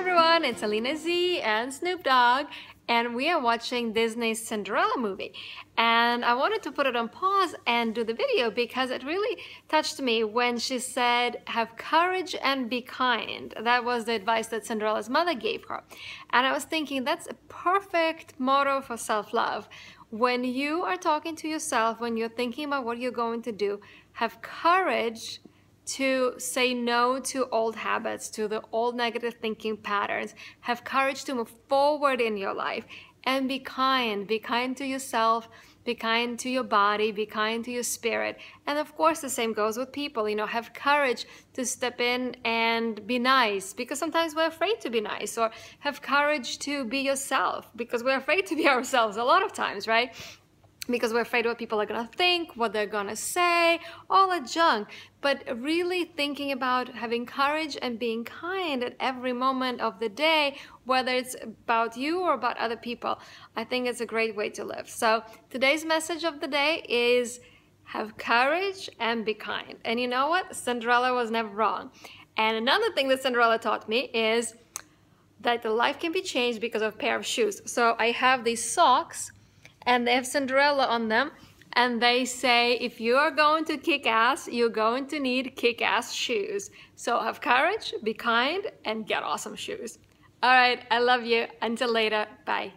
everyone, it's Alina Z and Snoop Dogg, and we are watching Disney's Cinderella movie. And I wanted to put it on pause and do the video because it really touched me when she said, have courage and be kind. That was the advice that Cinderella's mother gave her. And I was thinking that's a perfect motto for self-love. When you are talking to yourself, when you're thinking about what you're going to do, have courage to say no to old habits, to the old negative thinking patterns. Have courage to move forward in your life and be kind. Be kind to yourself, be kind to your body, be kind to your spirit. And of course, the same goes with people. You know, have courage to step in and be nice because sometimes we're afraid to be nice, or have courage to be yourself because we're afraid to be ourselves a lot of times, right? Because we're afraid what people are to think, what they're to say, all that junk. But really thinking about having courage and being kind at every moment of the day, whether it's about you or about other people, I think it's a great way to live. So today's message of the day is have courage and be kind. And you know what? Cinderella was never wrong. And another thing that Cinderella taught me is that the life can be changed because of a pair of shoes. So I have these socks and they have Cinderella on them and they say if you are going to kick ass you're going to need kick ass shoes. So have courage be kind and get awesome shoes. All right i love you. Until later. Bye